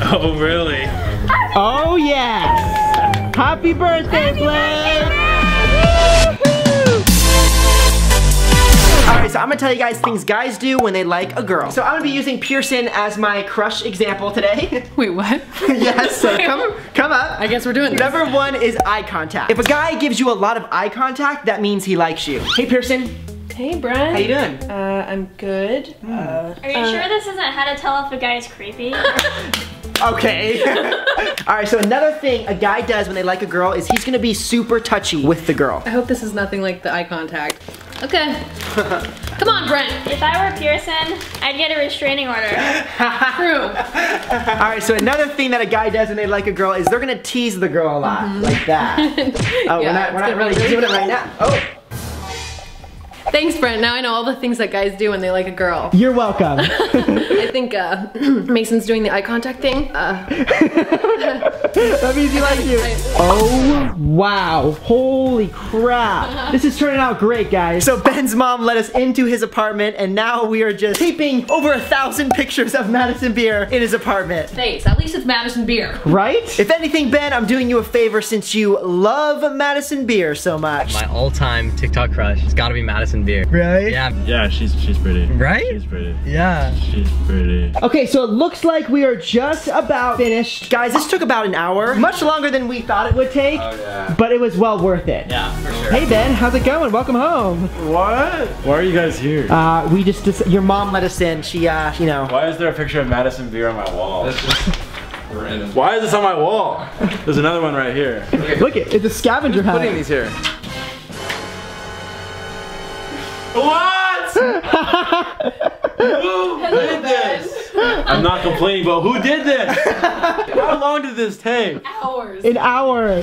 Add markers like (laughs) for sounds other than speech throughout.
(laughs) Oh, really? Oh yes! Happy birthday, Blake! Alright, so I'm gonna tell you guys things guys do when they like a girl. So I'm gonna be using Pierson as my crush example today. (laughs) Wait, what? (laughs) yes, so come, come up. I guess we're doing this. Number one is eye contact. If a guy gives you a lot of eye contact, that means he likes you. Hey Pierson, Hey, Brent. how you doing? Uh, I'm good. Uh, Are you sure this isn't how to tell if a guy's creepy? Okay. (laughs) Alright, so another thing a guy does when they like a girl is he's gonna be super touchy with the girl. I hope this is nothing like the eye contact. Okay. (laughs) Come on, Brent. if I were Pierson, I'd get a restraining order. True. Alright, so another thing that a guy does when they like a girl is they're gonna tease the girl a lot, like that. (laughs) Oh, we're Mm-hmm. Not, we're not gonna really be really doing it right now. Oh, Thanks, Brent. Now I know all the things that guys do when they like a girl. you're welcome. (laughs) I think uh, (clears throat) Mason's doing the eye contact thing. Uh, that means he likes you. Oh, wow. Holy crap. This is turning out great, guys. So Ben's mom let us into his apartment, and now we are just taping over a thousand pictures of Madison Beer in his apartment. thanks. At least it's Madison Beer. Right? If anything, Ben, I'm doing you a favor since you love Madison Beer so much. My all-time TikTok crush. It's gotta be Madison Beer. Right? Yeah. Yeah, she's she's pretty. Right? She's pretty. Yeah. She's pretty. Okay, so it looks like we are just about finished. Guys, this took about an hour. Much longer than we thought it would take. Oh yeah. But it was well worth it. Yeah, for sure. Hey Ben, how's it going? Welcome home. What? Why are you guys here? Uh, we just, just your mom let us in. She, uh, you know. Why is there a picture of Madison Beer on my wall? (laughs) Why is this on my wall? There's another one right here. Look it, it's a scavenger hunt. these here? What? (laughs) who did this? I'm not complaining, but who did this? How long did this take? Hours. An hour.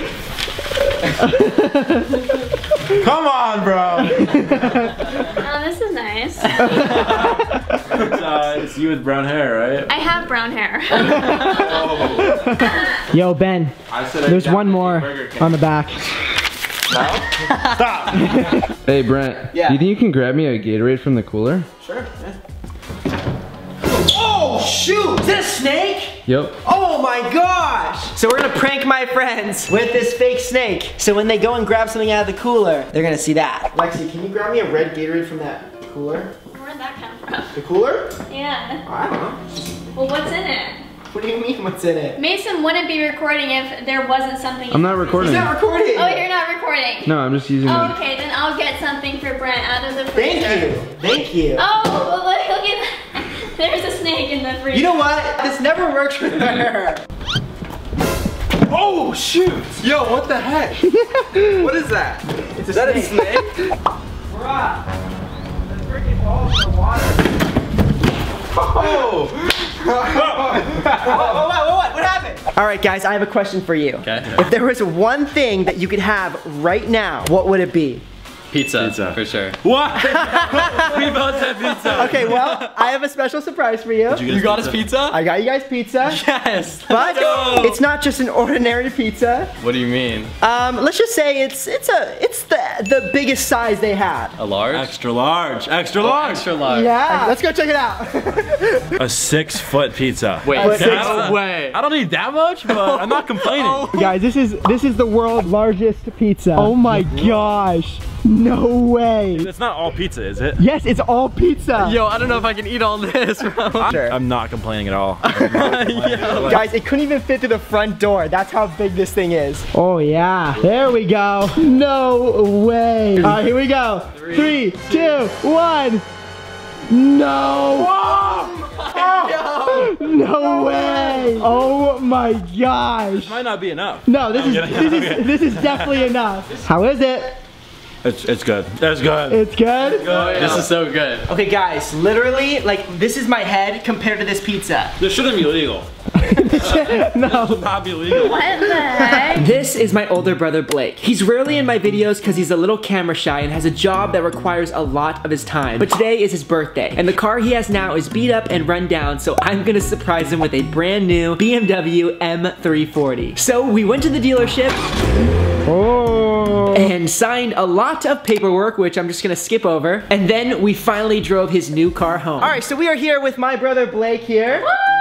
Come on, bro. Oh, this is nice. It's, (laughs) uh, it's you with brown hair, right? I have brown hair. (laughs) Yo Ben, I said there's one more on the back. Stop. Hey Brent. Yeah. Do you think you can grab me a Gatorade from the cooler? Sure. Oh shoot! Is that a snake? Yep. Oh my gosh! So we're gonna prank my friends with this fake snake. So when they go and grab something out of the cooler, they're gonna see that. Lexi, can you grab me a red Gatorade from that cooler? Where'd that come from? The cooler? Yeah. I don't know. Well, what's in it? What do you mean what's in it? Mason wouldn't be recording if there wasn't something. I'm not recording. He's not recording. Oh, you're not recording. No, I'm just using Oh, the okay, then I'll get something for Brent out of the freezer. Thank you. Thank you. Oh, well, look, look at that. There's a snake in the freezer. You know what? This never works for her. (laughs) Oh shoot! Yo, what the heck? (laughs) what is that? It's a Is that a snake. snake? (laughs) Bruh. The freaking balls in the water. Oh! Oh, what, what, what, what happened? All right, guys, I have a question for you. Okay. If there was one thing that you could have right now, what would it be? Pizza. Pizza. For sure. (laughs) What? (laughs) we both said pizza. Okay, well, I have a special surprise for you. You got us pizza? I got you guys pizza, (laughs) Yes. but let's go. it's not just an ordinary pizza. What do you mean? Um, let's just say it's it's a it's the the biggest size they had. A large? Extra large. Extra Oh, large. Extra large. Yeah, let's go check it out. A six foot pizza. Wait, But no way. I don't need that much, but I'm not complaining. guys, this is this is the world's largest pizza. Oh my gosh. (laughs) No way. It's not all pizza, is it? Yes, it's all pizza. Yo, I don't know if I can eat all this, bro. Sure. I'm not complaining at all. (laughs) Complaining. Guys, it couldn't even fit through the front door. That's how big this thing is. Oh yeah. There we go. No way. All right, here we go. Three, two, one. No. (laughs) No way. Oh my gosh. This might not be enough. No, this is this Okay. is this is definitely enough. How is it? It's, it's good. It's good. It's good. This is so good. Okay, guys, literally, like, this is my head compared to this pizza. This shouldn't be legal. (laughs) (laughs) no. Not be legal. What the heck? This is my older brother Blake. He's rarely in my videos because he's a little camera shy and has a job that requires a lot of his time. But today is his birthday, and the car he has now is beat up and run down, so I'm gonna surprise him with a brand new BMW M340. So we went to the dealership. Oh. And signed a lot of paperwork, which I'm just gonna skip over. And then we finally drove his new car home. All right, so we are here with my brother Blake here. Happy birthday, boy.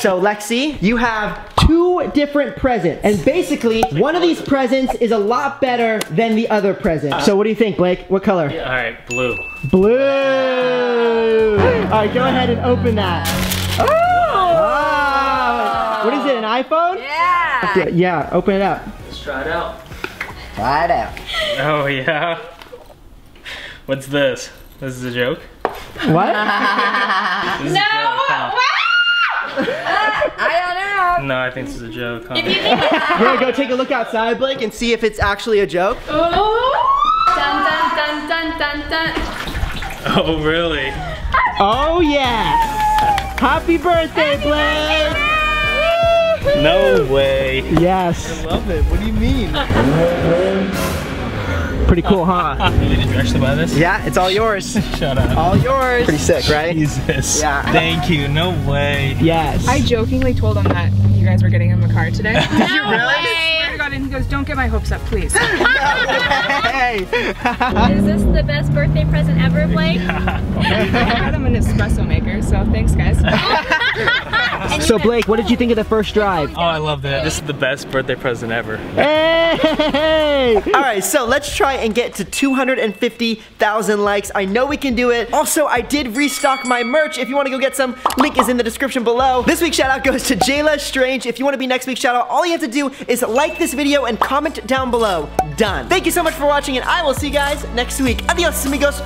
So Lexi, you have two different presents. And basically, one of these presents is a lot better than the other present. So what do you think, Blake? What color? All right, blue. Blue! Alright, go ahead and open that. Oh! Ah! What is it, an iPhone? Yeah! Yeah, open it up. Let's try it out. Try it out. Oh yeah. What's this? This is a joke. What? (laughs) No. No, I think this is a joke. Huh? (laughs) We're gonna go take a look outside, Blake, and see if it's actually a joke. Dun dun dun dun dun dun. (laughs) Oh really? Oh yeah! Happy birthday, Blake! No way. Yes. I love it. What do you mean? (laughs) Pretty cool, huh? (laughs) Did you actually buy this? Yeah, it's all yours. (laughs) Shut up. All yours. Pretty sick, right? Jesus. Yeah. Thank you. No way. Yes. I jokingly told him that you guys were getting him a car today. Did (laughs) you really? swear to God, and he goes, don't get my hopes up, please. hey! Is this the best birthday present ever, Blake? I got him an espresso maker, so thanks guys. (laughs) so Blake, what did you think of the first drive? Oh, I love that. This is the best birthday present ever. Hey! (laughs) All right, so let's try and get to 250,000 likes. I know we can do it. Also, I did restock my merch. If you want to go get some, link is in the description below. This week's shout out goes to Jayla Strange. If you want to be next week's shout out, all you have to do is like this video and comment down below. Done. Thank you so much for watching, and I will see you guys next week. Adios, amigos.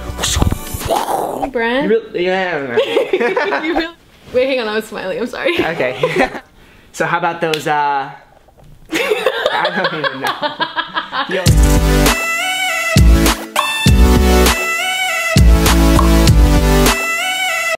Brent. Really? Yeah. (laughs) You really- Wait, hang on. I was smiling. I'm sorry. okay. (laughs) so how about those, uh... I don't even know. (laughs) Yo.